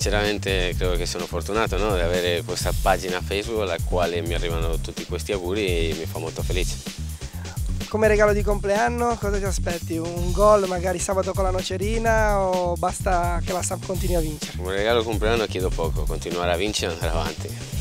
sinceramente credo che sono fortunato no? di avere questa pagina Facebook alla quale mi arrivano tutti questi auguri e mi fa molto felice. Come regalo di compleanno cosa ti aspetti? Un gol magari sabato con la nocerina o basta che la SAP continui a vincere? Come regalo di compleanno chiedo poco, continuare a vincere e andare avanti.